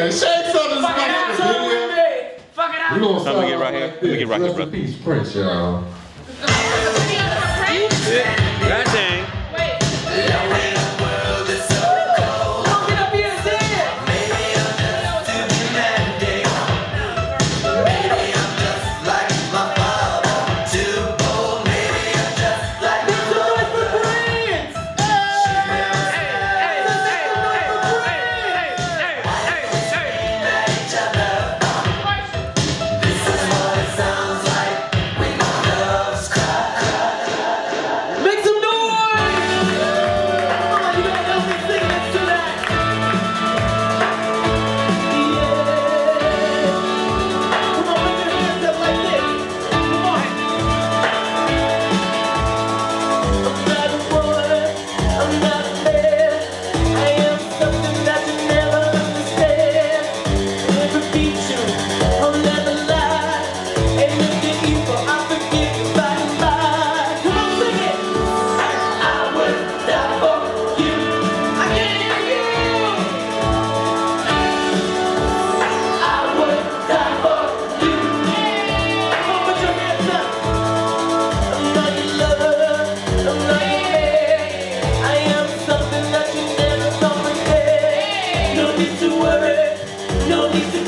man. Shake something's it out. We gonna get right here. Let me get right here, brother. Peace, Prince, y'all.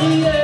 Yeah.